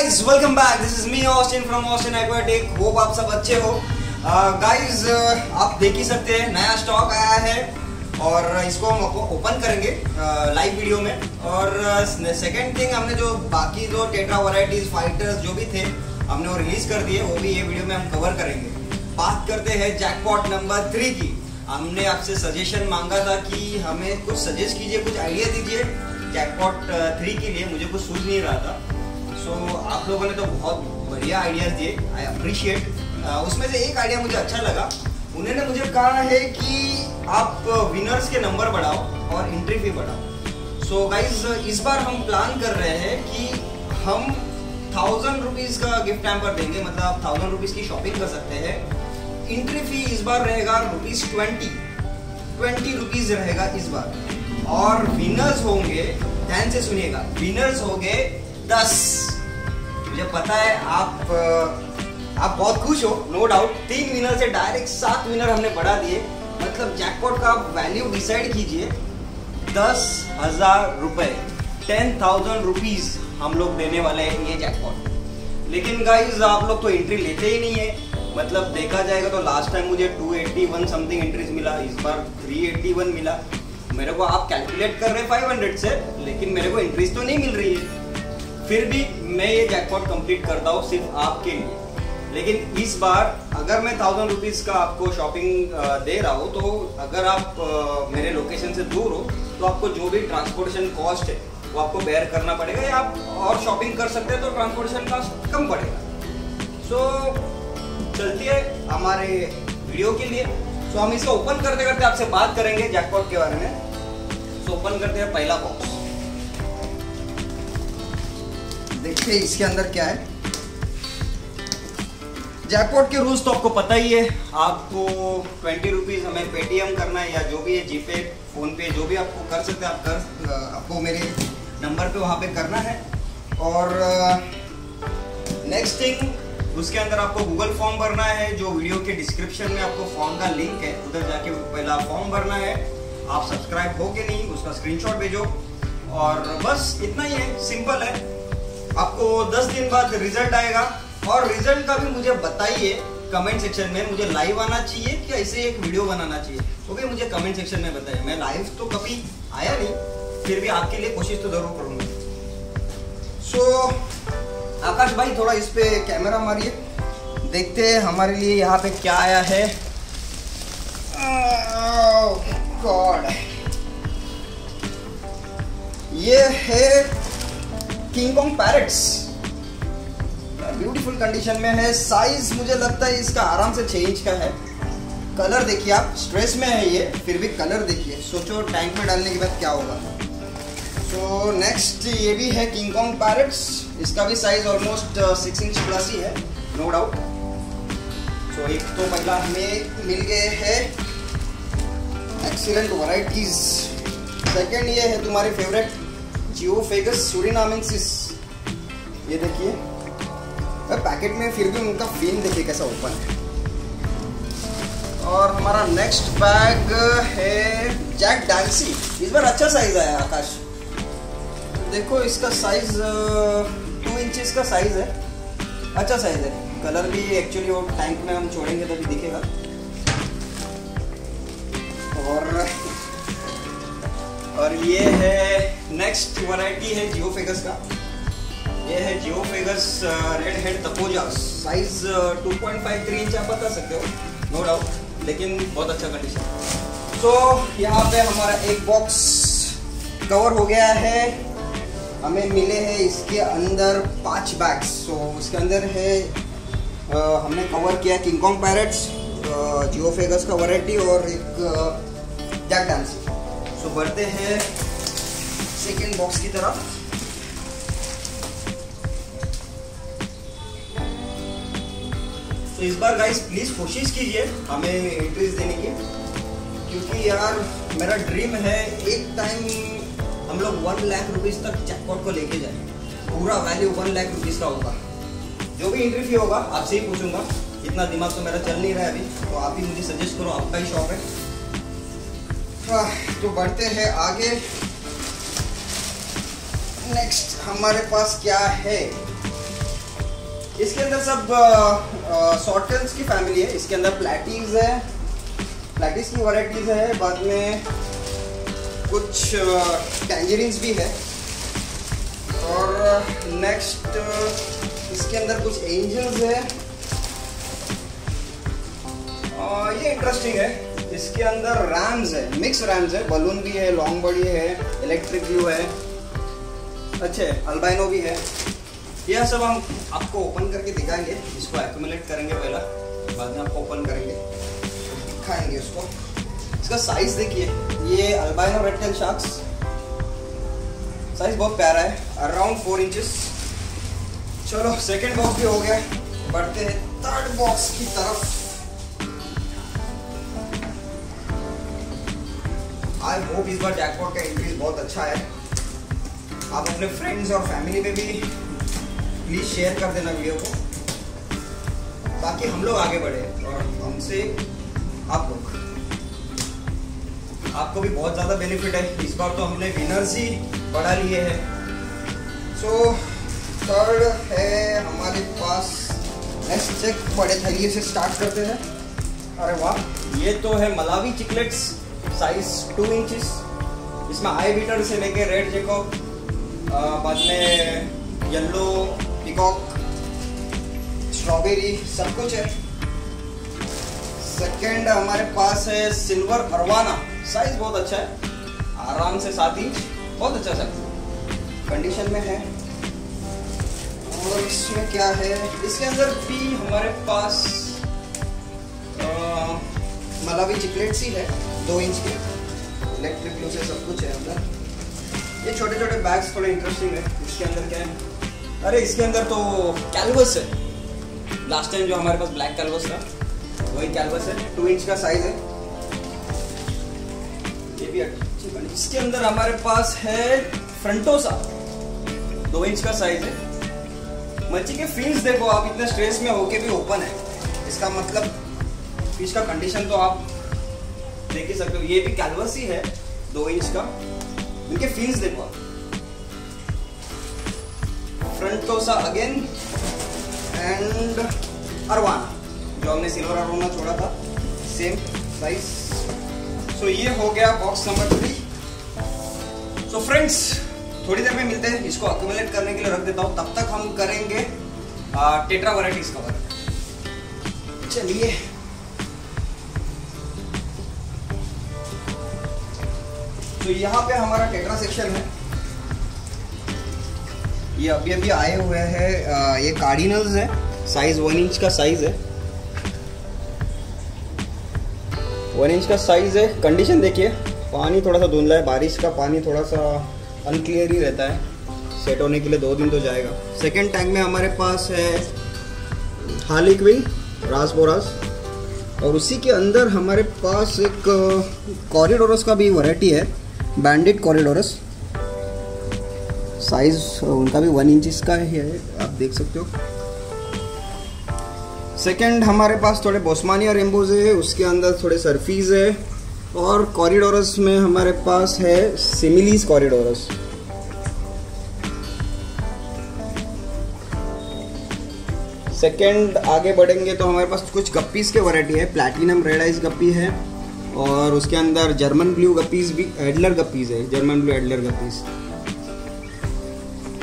Guys welcome back this is me Austin from Austin aquatic hope आप सब अच्छे हो। गाइस uh, uh, आप देख ही सकते हैं नया स्टॉक आया है और इसको हम ओपन करेंगे लाइव uh, वीडियो में। और सेकंड uh, थिंग हमने जो बाकी जो टेट्रा वैरायटीज फाइटर्स जो भी थे हमने वो रिलीज़ कर दिए वो भी ये वीडियो में हम कवर करेंगे। बात करते हैं जैकपॉट नंबर थ्री की। हमने आपसे सजेशन मांगा था कि हमें कुछ सजेस्ट कीजिए कुछ आइडिया दीजिए जैकपॉट थ्री के लिए। मुझे कुछ सूझ नहीं रहा था। सो so, आप लोगों ने तो बहुत बढ़िया आइडियाज़ दिए. आई अप्रिशिएट उसमें से एक आइडिया मुझे अच्छा लगा. उन्होंने मुझे कहा है कि आप विनर्स के नंबर बढ़ाओ और एंट्री फ़ी बढ़ाओ. सो so, गाइज़ इस बार हम प्लान कर रहे हैं कि हम थाउज़ेंड रुपीज़ का गिफ्ट टैम्पर देंगे. मतलब आप थाउज़ेंड रुपीज़ की शॉपिंग कर सकते हैं. एंट्री फ़ी इस बार रहेगा रुपीज़ ट्वेंटी ट्वेंटी रुपीज़ रहेगा इस बार. और विनर्स होंगे ध्यान से सुनिएगा. विनर्स होंगे दस. पता है, आप आप बहुत खुश हो नो डाउट तीन विनर से डायरेक्ट सात विनर हमने बढ़ा दिए। मतलब जैकपॉट का आप वैल्यू डिसाइड कीजिए, दस हज़ार रुपए टेन थाउज़ेंड रुपीज़ हम लोग देने वाले हैं ये जैकपॉट लेकिन गाइज़ आप लोग तो एंट्री लेते ही नहीं है। मतलब देखा जाएगा तो लास्ट टाइम मुझे 281 समथिंग एंट्रीज मिला, इस बार 381 मिला। मेरे को आप कैलकुलेट कर रहे हैं 500 से, लेकिन मेरे को एंट्रीज तो नहीं मिल रही है। फिर भी मैं ये जैकपॉट कंप्लीट करता हूँ सिर्फ़ आपके लिए। लेकिन इस बार अगर मैं थाउज़ेंड रुपीज़ का आपको शॉपिंग दे रहा हूँ तो अगर आप मेरे लोकेशन से दूर हो तो आपको जो भी ट्रांसपोर्टेशन कॉस्ट है वो आपको बेयर करना पड़ेगा या आप और शॉपिंग कर सकते हैं तो ट्रांसपोर्टेशन कॉस्ट कम पड़ेगा। सो so, चलती है हमारे वीडियो के लिए। सो so, हम इसको ओपन करते करते आपसे बात करेंगे जैकपॉट के बारे में। सो so, ओपन करते हैं पहला बॉक्स देखते हैं इसके अंदर क्या है? जैकपॉट के रूल्स तो आपको पता ही है। आपको ट्वेंटी रुपीज़ हमें पेटीएम करना है या जो भी है जीपे फ़ोन पे जो भी आपको कर सकते हैं, आप कर आपको मेरे नंबर पे वहाँ पे करना है। और नेक्स्ट थिंग उसके अंदर आपको गूगल फॉर्म भरना है, जो वीडियो के डिस्क्रिप्शन में आपको फॉर्म का लिंक है, उधर जाके पहला फॉर्म भरना है। आप सब्सक्राइब हो के नहीं, उसका स्क्रीनशॉट भेजो। और बस इतना ही है सिंपल है। आपको 10 दिन बाद रिज़ल्ट आएगा। और रिज़ल्ट का भी मुझे बताइए कमेंट सेक्शन में मुझे लाइव आना चाहिए कि ऐसे एक वीडियो बनाना चाहिए? ओके मुझे कमेंट सेक्शन में बताइए। मैं लाइव तो कभी आया नहीं फिर भी आपके लिए कोशिश तो ज़रूर करूँगा। सो so, आकाश भाई थोड़ा इस पे कैमरा मारिए। देखते हैं हमारे लिए यहाँ पे क्या आया है। गॉड oh, ये है King Kong parrots beautiful condition में है? साइज़ मुझे लगता है इसका आराम से छह इंच का है। कलर देखिए आप स्ट्रेस में है ये, फिर भी कलर देखिए। सोचो टैंक में डालने के बाद क्या होगा? सो नेक्स्ट ये भी है किंग कॉन्ग पैरेट्स इसका भी size almost six inch plus ही है नो डाउट सो एक तो पहला हमें मिल गए है एक्सीलेंट वराइटीज सेकेंड ये है तुम्हारी फेवरेट जियोफेगस सूरिनामेंसिस ये देखिए। पैकेट में फिर भी उनका फिन देखिए कैसा ओपन है। और हमारा नेक्स्ट बैग है जैक डांसी इस बार अच्छा साइज़ आया आकाश। देखो इसका साइज़ टू इंचेस का साइज़ है। अच्छा साइज़ है। कलर भी एक्चुअली वो टैंक में हम छोड़ेंगे तभी दिखेगा। नेक्स्ट वैरायटी है जियो फेगस का। ये है geophagus red head Tapajos size 2.53 inch आप बता सकते हो नो डाउट लेकिन बहुत अच्छा कंडीशन सो so, यहाँ पे हमारा एक बॉक्स कवर हो गया है। हमें मिले हैं इसके अंदर पाँच बैग्स सो so, उसके अंदर है आ, हमने कवर किया किंगकॉन्ग पैरेट्स जियो फेगस का वैरायटी और एक जैक डांस सो बढ़ते हैं। सेकेंड बॉक्स की तरफ़। तो इस बार गाइस प्लीज़ कोशिश कीजिए हमें एंट्रीज देने की, क्योंकि यार मेरा ड्रीम है एक टाइम हम लोग वन लाख रुपीज़ तक जैकपॉट को लेके जाए। पूरा वैल्यू वन लाख रुपीज़ का होगा। जो भी एंट्री फ़ी होगा, आपसे ही पूछूँगा। इतना दिमाग तो मेरा चल नहीं रहा है अभी तो आप ही मुझे सजेस्ट करो, आपका ही शॉप है। तो बढ़ते हैं आगे। नेक्स्ट हमारे पास क्या है? इसके अंदर सब सॉटल्स की फैमिली है। इसके अंदर प्लेटीज है। प्लेटीज की वराइटीज़ है। बाद में कुछ टैंजरीन्स भी है। और नेक्स्ट इसके अंदर कुछ एंजल्स है। आ, ये इंटरेस्टिंग है। इसके अंदर रैम्स है। मिक्स रैम्स है। बलून भी है। लॉन्ग बॉडी है। इलेक्ट्रिक व्यू है। अच्छे अल्बाइनो भी है। यह सब हम आपको ओपन करके दिखाएँगे, इसको एक्यूमुलेट करेंगे पहला, बाद में आपको ओपन करेंगे, दिखाएँगे उसको इसका साइज़ देखिए, ये अल्बाइनो रेड शार्क्स साइज़ बहुत प्यारा है अराउंड फोर इंचेस चलो सेकेंड बॉक्स भी हो गया, बढ़ते हैं थर्ड बॉक्स की तरफ़। आई होप इस बार जैकपॉट का इंक्रीज बहुत अच्छा है। आप अपने फ्रेंड्स और फैमिली में भी प्लीज़ शेयर कर देना वीडियो को, ताकि हम लोग आगे बढ़े और हमसे आप लोग। आपको भी बहुत ज़्यादा बेनिफिट है। इस बार तो हमने विनर्स ही बढ़ा लिए हैं। सो थर्ड है हमारे पास। नेक्स्ट चेक बड़े थैलिए से स्टार्ट करते हैं। अरे वाह, ये तो है Malawi cichlids size two inches इसमें आई बीटर से लेके रेड जेकॉब बाद में येलो पिकॉक स्ट्रॉबेरी सब कुछ है। सेकेंड हमारे पास है सिल्वर अरवाना। साइज़ बहुत अच्छा है। आराम से सात इंच बहुत अच्छा साइज़ कंडीशन में है। और इसमें क्या है? इसके अंदर भी हमारे पास मलावी चिकलेट्स ही है, दो इंच के। इलेक्ट्रिक से सब कुछ है अंदर। ये छोटे छोटे बैग्स थोड़े इंटरेस्टिंग है। इसके अंदर क्या है? अरे, इसके अंदर तो कैलवस है। लास्ट टाइम जो हमारे पास ब्लैक कैलवस था, वही कैलवस है। टू इंच का साइज़ है। ये भी अच्छी बनी। इसके अंदर हमारे पास है फ्रंटोसा दो इंच का साइज़ है। मच्छी के फिन्स देखो, आप इतने स्ट्रेस में होके भी ओपन है। इसका मतलब फ़िश का कंडीशन तो आप देख ही सकते हो। ये भी कैलवस ही है दो इंच का। इनके फिन्स देखो। आप फ्रंटोसा अगेन एंड अरवाना जो हमने सिल्वर अरोना छोड़ा था सेम साइज़ सो ये हो गया box number three so friends थोड़ी देर में मिलते हैं। इसको अक्यूमुलेट करने के लिए रख देता हूँ। तब तक हम करेंगे टेट्रा वराइटीज कवर चलिए। तो यहाँ पे हमारा टेट्रा सेक्शन है। ये अभी अभी आए हुए हैं ये कार्डिनल्स है। साइज़ वन इंच का साइज़ है। वन इंच का साइज़ है। कंडीशन देखिए, पानी थोड़ा सा धुंधला है, बारिश का पानी थोड़ा सा अनक्लियर ही रहता है। सेट होने के लिए दो दिन तो जाएगा। सेकेंड टैंक में हमारे पास है हालिक्विन रासबोरास और उसी के अंदर हमारे पास एक कॉरिडोरस का भी वैरायटी है। बैंडेड कॉरिडोरस साइज़ उनका भी वन इंच का ही है, आप देख सकते हो। सेकेंड हमारे पास थोड़े बोस्मानिया रेम्बोज है, उसके अंदर थोड़े सरफीज है, और कॉरिडोरस में हमारे पास है सिमिलीज कॉरिडोरस सेकेंड आगे बढ़ेंगे तो हमारे पास कुछ गप्पीज के वैरायटी है प्लैटिनम रेड आइज़ गप्पी है। और उसके अंदर जर्मन ब्लू गप्पीज भी एडलर गप्पीज है जर्मन ब्लू एडलर गप्पीज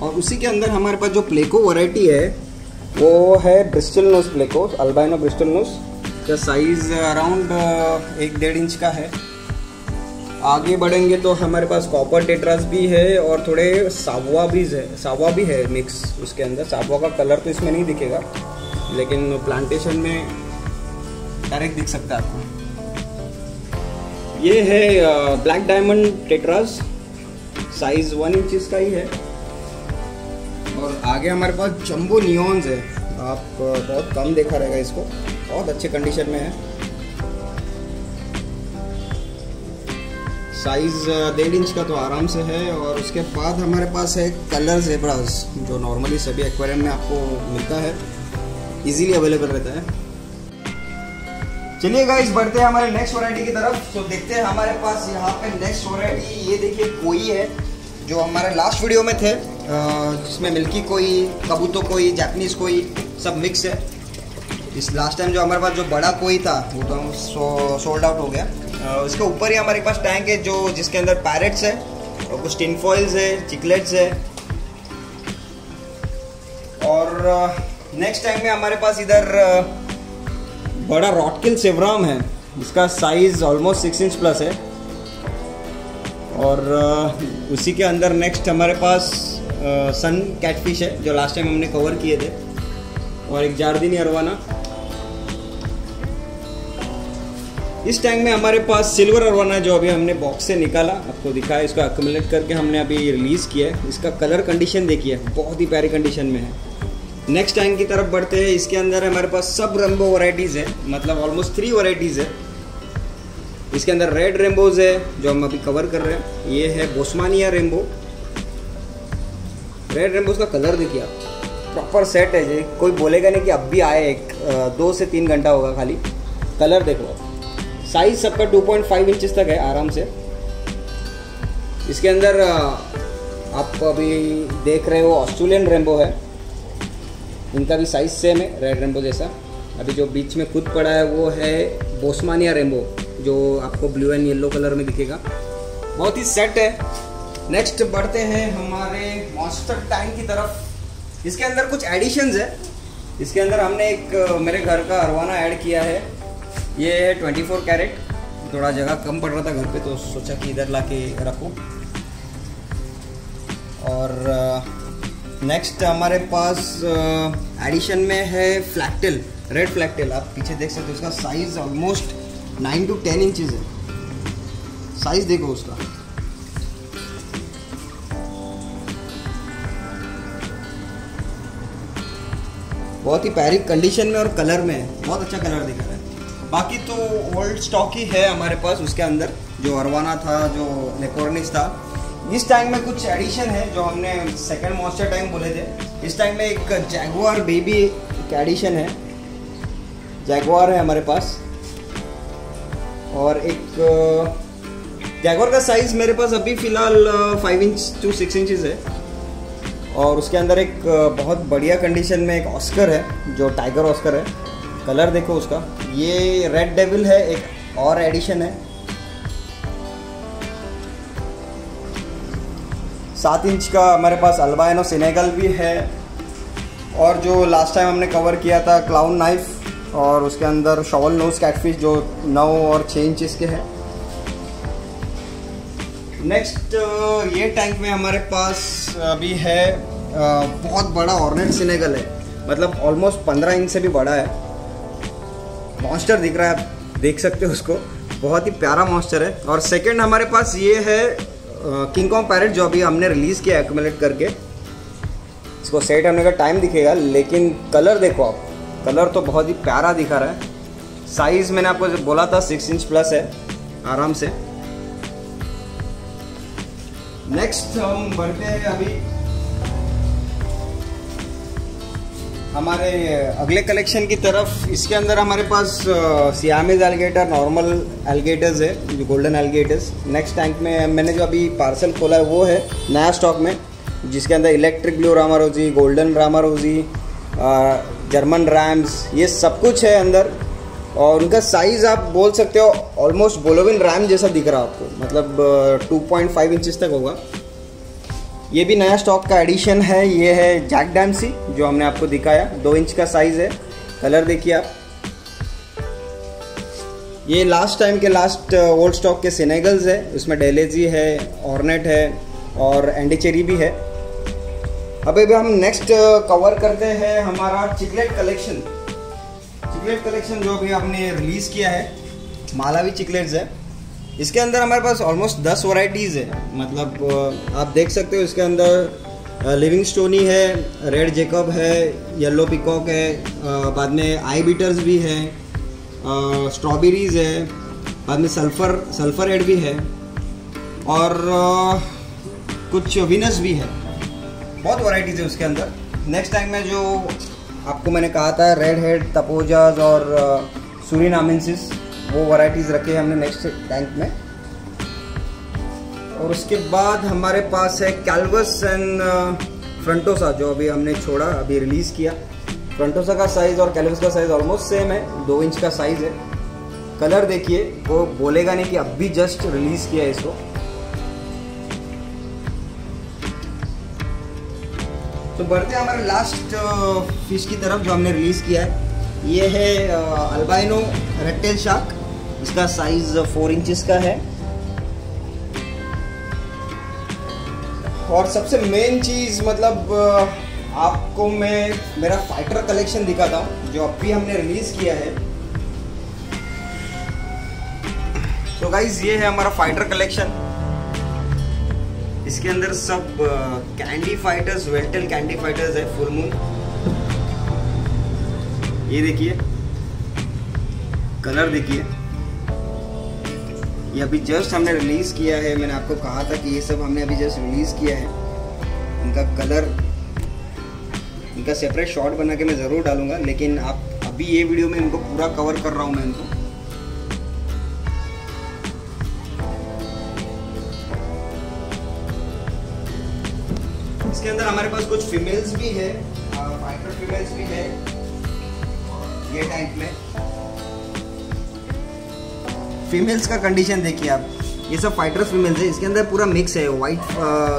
और उसी के अंदर हमारे पास जो प्लेको वैरायटी है, वो है bristle nose pleco albino bristle nose का साइज़ अराउंड एक डेढ़ इंच का है. आगे बढ़ेंगे तो हमारे पास कॉपर टेट्रास भी है और थोड़े सावा भी है सावा भी है मिक्स उसके अंदर. सावा का कलर तो इसमें नहीं दिखेगा, लेकिन प्लांटेशन में डायरेक्ट दिख सकता है आपको. ये है black diamond tetras size one inch का ही है. और आगे हमारे पास जम्बो नियॉन्स है। आप बहुत कम देखा रहेगा इसको। बहुत अच्छे कंडीशन में है। साइज़ डेढ़ इंच का तो आराम से है। और उसके बाद हमारे पास है कलर जेब्रास जो नॉर्मली सभी एक्वेरियम में आपको मिलता है। इजीली अवेलेबल रहता है। चलिए गाइस बढ़ते हैं हमारे नेक्स्ट वैरायटी की तरफ़। तो देखते हैं हमारे पास यहाँ पे नेक्स्ट वैरायटी ये देखिए कोई है, जो हमारे लास्ट वीडियो में थे। जिसमें मिल्की कोई कबूतो कोई जापनीज़ कोई, सब मिक्स है। इस लास्ट टाइम जो हमारे पास जो बड़ा कोई था, वो तो हम सोल्ड आउट हो गया। उसके ऊपर ही हमारे पास टैंक है, जो जिसके अंदर पैरेट्स है, और कुछ टिन फॉइल्स है चिकलेट्स है। और नेक्स्ट टाइम में हमारे पास इधर बड़ा रॉटकिल सेवराम है। इसका size almost six inch plus है। और उसी के अंदर नेक्स्ट हमारे पास सन कैटफिश है, जो लास्ट टाइम हमने कवर किए थे। और एक जारदीनी अरवाना इस टैंक में हमारे पास सिल्वर अरवाना जो अभी हमने बॉक्स से निकाला। आपको दिखाया, इसको अक्यूमुलेट करके हमने अभी रिलीज़ किया है। इसका कलर कंडीशन देखिए, बहुत ही प्यारी कंडीशन में है। नेक्स्ट टैंक की तरफ़ बढ़ते हैं। इसके अंदर हमारे पास सब रेम्बो वराइटीज़ है। मतलब ऑलमोस्ट थ्री वराइटीज़ है। इसके अंदर रेड रेम्बोज है, जो हम अभी कवर कर रहे हैं। ये है बोस्मानिया रेम्बो रेड रेम्बोज का कलर देखिए आप। प्रॉपर सेट है जी कोई बोलेगा नहीं कि अब भी आए एक दो से तीन घंटा होगा खाली। कलर देखो साइज़ सबका 2.5 इंचेस तक है, आराम से। इसके अंदर आप अभी देख रहे हो ऑस्ट्रेलियन रेम्बो है। इनका भी साइज़ सेम है रेड रेम्बो जैसा। अभी जो बीच में खुद पड़ा है, वो है बोस्मानिया रेम्बो जो आपको ब्लू एंड येलो कलर में दिखेगा। बहुत ही सेट है। नेक्स्ट बढ़ते हैं हमारे मॉन्स्टर टैंक की तरफ़। इसके अंदर कुछ एडिशंस है। इसके अंदर हमने एक, मेरे घर का अरवाना ऐड किया है। ये है ट्वेंटी फोर कैरेट थोड़ा जगह कम पड़ रहा था घर पे तो सोचा कि इधर ला के रखूँ। और नेक्स्ट हमारे पास एडिशन में है फ्लैक्टिल रेड फ्लैक्टिल आप पीछे देख सकते हो, उसका size almost nine to ten inches है। साइज़ देखो उसका। बहुत ही प्यारी कंडीशन में और कलर में है। बहुत अच्छा कलर दिख रहा है। बाकी तो ओल्ड स्टॉक ही है हमारे पास, उसके अंदर। जो अरवाना था, जो लेकोरनिस था इस टाइम में कुछ एडिशन है जो हमने सेकंड मॉन्स्टर टाइम बोले थे। इस टाइम में एक जैगुआर बेबी एक एडिशन है। जैगुआर है हमारे पास। और एक जैगुआर का साइज़ मेरे पास अभी फ़िलहाल five inch to six inches है। और उसके अंदर एक बहुत बढ़िया कंडीशन में एक ऑस्कर है, जो टाइगर ऑस्कर है। कलर देखो उसका। ये रेड डेविल है, एक और एडिशन है। सात इंच का हमारे पास अल्बाइनो सिनेगल भी है। और जो लास्ट टाइम हमने कवर किया था क्लाउन नाइफ और उसके अंदर शॉल नोज़ कैटफिश जो नौ और छः इंच के है। नेक्स्ट ये टैंक में हमारे पास अभी है बहुत बड़ा ऑर्नेट सिनेगल है। मतलब ऑलमोस्ट पंद्रह इंच से भी बड़ा है। मॉन्स्टर दिख रहा है, आप देख सकते हो उसको। बहुत ही प्यारा मॉन्स्टर है। और सेकंड हमारे पास ये है किंग कॉन्ग पैरेट जो अभी हमने रिलीज़ किया एक्यूमुलेट करके, इसको सेट होने का टाइम दिखेगा, लेकिन कलर देखो आप। कलर तो बहुत ही प्यारा दिखा रहा है। साइज़ मैंने आपको बोला था सिक्स इंच प्लस है, आराम से। नेक्स्ट हम बढ़ते हैं अभी। हमारे अगले कलेक्शन की तरफ़, इसके अंदर हमारे पास सियामीज एलगेटर नॉर्मल एलगेटर्स है, जो गोल्डन एलगेटर्स नेक्स्ट टैंक में मैंने जो अभी पार्सल खोला है, वो है नया स्टॉक में, जिसके अंदर electric blue ramirezi golden ramirezi German rams ये सब कुछ है अंदर। और उनका साइज़ आप बोल सकते हो ऑलमोस्ट बोलोविन रैम जैसा दिख रहा है आपको। मतलब टू पॉइंट फाइव इंचज़ तक होगा। ये भी नया स्टॉक का एडिशन है ये है जैक डैमसी जो हमने आपको दिखाया। दो इंच का साइज़ है। कलर देखिए आप। ये लास्ट टाइम के लास्ट ओल्ड स्टॉक के सिनेगल्स है। उसमें डेलेजी है ऑर्नेट है और एंडीचेरी भी है। अब अभी हम नेक्स्ट कवर uh, करते हैं हमारा चिकलेट कलेक्शन चिकलेट कलेक्शन जो अभी हमने रिलीज़ किया है मालावी चिकलेट्स है। इसके अंदर हमारे पास ऑलमोस्ट दस वराइटीज़ है। मतलब आप देख सकते हो इसके अंदर लिविंग स्टोनी है रेड जेकब है येलो पिकॉक है बाद में आई बीटर्स भी है स्ट्रॉबेरीज है, बाद में सल्फ़र सल्फ़र एड भी है और कुछ विनस भी है। बहुत वराइटीज़ है उसके अंदर। नेक्स्ट टाइम में जो आपको मैंने कहा था रेड हेड तपोजाज और सुरीनामिनसिस वो वैरायटीज़ रखे हैं हमने नेक्स्ट टैंक में। और उसके बाद हमारे पास है कैलवस एंड फ्रंटोसा जो अभी हमने छोड़ा, अभी रिलीज़ किया। फ्रंटोसा का साइज़ और कैलवस का साइज़ ऑलमोस्ट सेम है, दो इंच का साइज़ है। कलर देखिए, वो बोलेगा नहीं कि अब भी जस्ट रिलीज़ किया है इसको। तो बढ़ते हैं हमारे लास्ट फ़िश की तरफ़ जो हमने रिलीज़ किया है। ये है अल्बाइनो रेटेल शार्क इसका साइज़ फोर इंचेस का है। और सबसे मेन चीज़ मतलब आपको मैं मेरा फाइटर कलेक्शन दिखाता हूँ, जो अभी हमने रिलीज़ किया है। तो गाइज़ ये है हमारा फाइटर कलेक्शन इसके अंदर सब candy fighters veiltail candy fighters है फुल मून ये देखिए। कलर देखिए। ये अभी जस्ट हमने रिलीज़ किया है, मैंने आपको कहा था कि ये सब हमने अभी जस्ट रिलीज़ किया है। इनका कलर इनका सेपरेट शॉट बना के मैं ज़रूर डालूँगा, लेकिन आप अभी ये वीडियो में इनको पूरा कवर कर रहा हूँ मैं इनको। इसके अंदर हमारे पास कुछ फीमेल्स भी है फाइटर फीमेल्स भी है ये टाइप में। फीमेल्स का कंडीशन देखिए आप। ये सब फाइटर्स फीमेल्स है। इसके अंदर पूरा मिक्स है। वाइट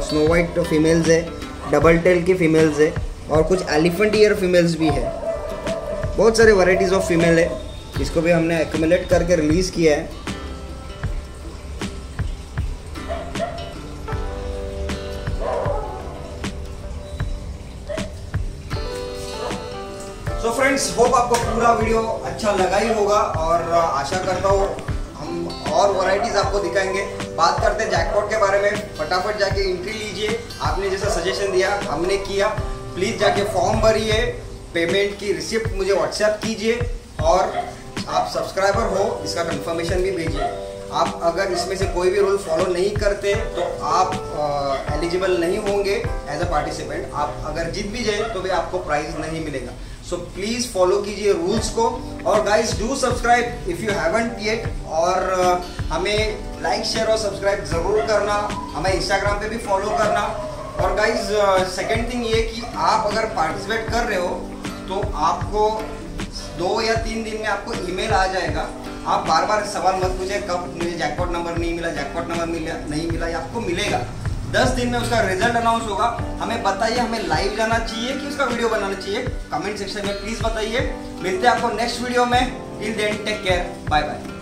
स्नो वाइट फीमेल्स है डबल टेल के फीमेल्स है, और कुछ एलिफेंट ईयर फीमेल्स भी है। बहुत सारे वैरायटीज़ ऑफ़ फीमेल है। इसको भी हमने एक्यूमुलेट करके रिलीज़ किया है। सो फ्रेंड्स होप आपको पूरा वीडियो अच्छा लगा ही होगा, और आशा करता हूँ और वैरायटीज आपको दिखाएँगे। बात करते हैं जैकपॉट के बारे में। फटाफट जाके एंट्री लीजिए। आपने जैसा सजेशन दिया, हमने किया। प्लीज़ जाके फॉर्म भरिए। पेमेंट की रिसिप्ट मुझे व्हाट्सएप कीजिए और आप सब्सक्राइबर हो, इसका कंफर्मेशन भी भेजिए। आप अगर इसमें से कोई भी रूल फॉलो नहीं करते तो आप एलिजिबल नहीं होंगे एज अ पार्टिसिपेंट आप अगर जीत भी जाए तो भी आपको प्राइज नहीं मिलेगा। सो प्लीज़ फॉलो कीजिए रूल्स को। और guys do subscribe if you haven't yet और uh, हमें लाइक शेयर और सब्सक्राइब ज़रूर करना। हमें इंस्टाग्राम पे भी फॉलो करना। और गाइस सेकंड थिंग ये कि आप अगर पार्टिसिपेट कर रहे हो तो आपको दो या तीन दिन में आपको ईमेल आ जाएगा। आप बार बार सवाल मत पूछे कब मुझे जैकपॉट नंबर नहीं मिला जैकपॉट नंबर मिला नहीं मिला ये आपको मिलेगा। दस दिन में उसका रिज़ल्ट अनाउंस होगा। हमें बताइए, हमें लाइव जाना चाहिए कि उसका वीडियो बनाना चाहिए? कमेंट सेक्शन में प्लीज़ बताइए। मिलते हैं आपको नेक्स्ट वीडियो में। Till then take care bye bye